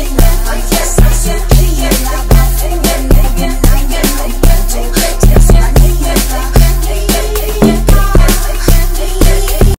Take that